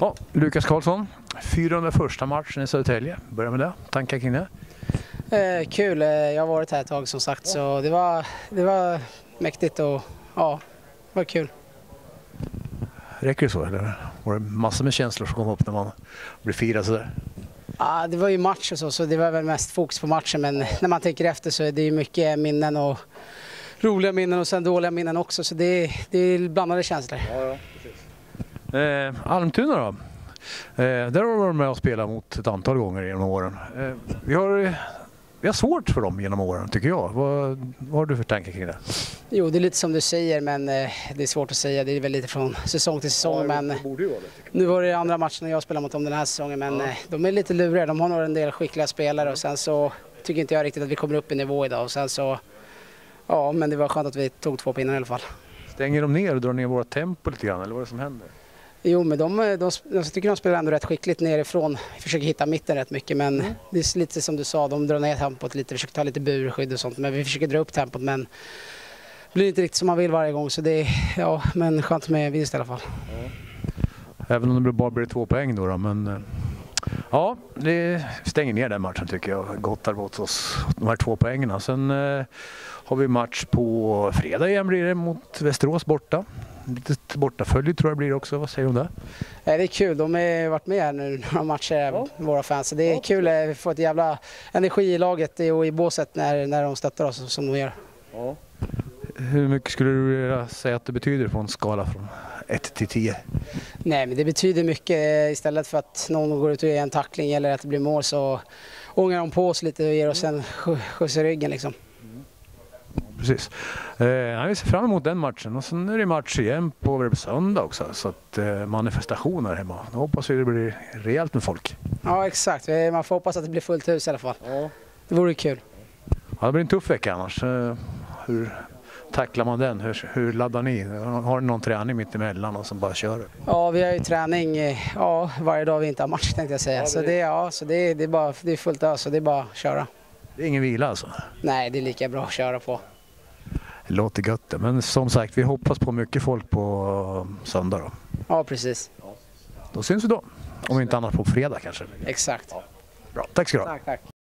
Ja, Lukas Karlsson, 401 matchen i Södertälje. Börja med det. Tankar kring det? Eh, kul, eh, jag har varit här ett tag som sagt så det var, det var mäktigt och ja, det var kul. Räcker det så eller var det massor med känslor som kom upp när man blev firad sådär? Ja, det var ju match och så, så det var väl mest fokus på matchen men när man tänker efter så är det ju mycket minnen och roliga minnen och sen dåliga minnen också så det, är- det är blandade känslor. Eh, Almtuna då? Eh, där har du varit med och spelat mot ett antal gånger genom åren. Eh, vi, har, vi har svårt för dem genom åren tycker jag. Vad, vad har du för tankar kring det? Jo, det är lite som du säger men eh, det är svårt att säga. Det är väl lite från säsong till säsong men borde vara det. Nu var det andra matchen jag spelade mot dem den här säsongen men eh, de är lite luriga. De har nog en del skickliga spelare och sen så tycker inte jag riktigt att vi kommer upp i nivå idag och sen så Ja, men det var skönt att vi tog två pinnar i alla fall. Stänger de ner och drar ner våra tempo lite grann eller vad är det som händer? Jo, men de, de, de, jag tycker de spelar ändå rätt skickligt nerifrån. Försöker hitta mitten rätt mycket men det är lite som du sa, de drar ner tempot lite, försöker ta lite burskydd och sånt men vi försöker dra upp tempot men det blir inte riktigt som man vill varje gång så det är, ja, men skönt med vinst i alla fall. Även om det bara blir två poäng då, då men ja, det stänger ner den matchen tycker jag. Gottar åt oss de här två poängen. Sen eh, har vi match på fredag igen blir det mot Västerås borta. Litet bortafölje tror jag blir också. Vad säger du om det? Ja, det är kul, de har varit med här nu några matcher, våra fans. Det är kul, eh, vi får ett jävla energi i laget och i båset när, när de stöttar oss som de gör. Hur mycket skulle du vilja säga att det betyder på en skala från 1 till 10? Nej, men det betyder mycket. Istället för att någon går ut och ger en tackling eller att det blir mål så ångar de på oss lite och ger oss en skj- skjuts i ryggen liksom. Precis. Eh, ja, vi ser fram emot den matchen och sen är det match igen på söndag också. Så att eh, manifestation här hemma. Då hoppas vi det blir rejält med folk. Ja, exakt. Man får hoppas att det blir fullt hus i alla fall. Det vore kul. Ja, det blir en tuff vecka annars. Eh, hur tacklar man den? Hur, hur laddar ni? Har ni någon träning mitt emellan och som bara kör? Ja, vi har ju träning eh, ja, varje dag vi inte har match tänkte jag säga. Så det, ja, så det, är- det, är bara, det är fullt ös så det är bara att köra. Det är ingen vila alltså? Nej, det är lika bra att köra på. Det låter gött det. Men som sagt, vi hoppas på mycket folk på eh, söndag då. Ja, precis. Då syns vi då. Om inte annat på fredag kanske. Exakt. Bra, tack ska du ha. Tack, tack.